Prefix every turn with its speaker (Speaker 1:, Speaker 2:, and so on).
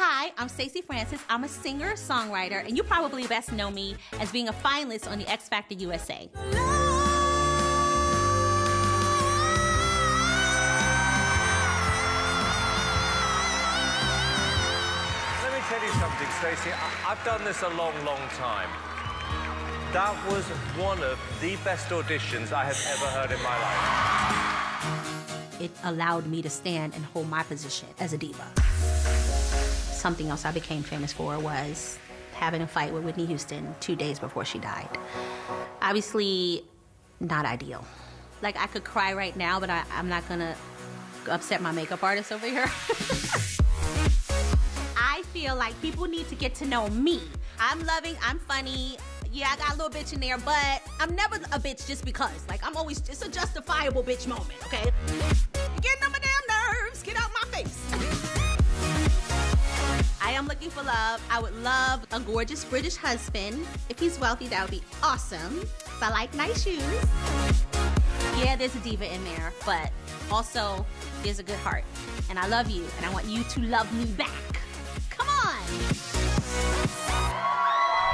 Speaker 1: Hi, I'm Stacy Francis. I'm a singer, songwriter, and you probably best know me as being a finalist on the X Factor USA.
Speaker 2: Let me tell you something, Stacy. I've done this a long, long time. That was one of the best auditions I have ever heard in my life.
Speaker 1: It allowed me to stand and hold my position as a diva. Something else I became famous for was having a fight with Whitney Houston two days before she died. Obviously, not ideal. Like, I could cry right now, but I, I'm not gonna upset my makeup artist over here. I feel like people need to get to know me. I'm loving, I'm funny. Yeah, I got a little bitch in there, but I'm never a bitch just because. Like, I'm always, it's a justifiable bitch moment, okay? You're getting on my damn nerves. Get out my face. I am looking for love. I would love a gorgeous British husband. If he's wealthy, that would be awesome. 'Cause I like nice shoes. Yeah, there's a diva in there, but also there's a good heart. And I love you, and I want you to love me back.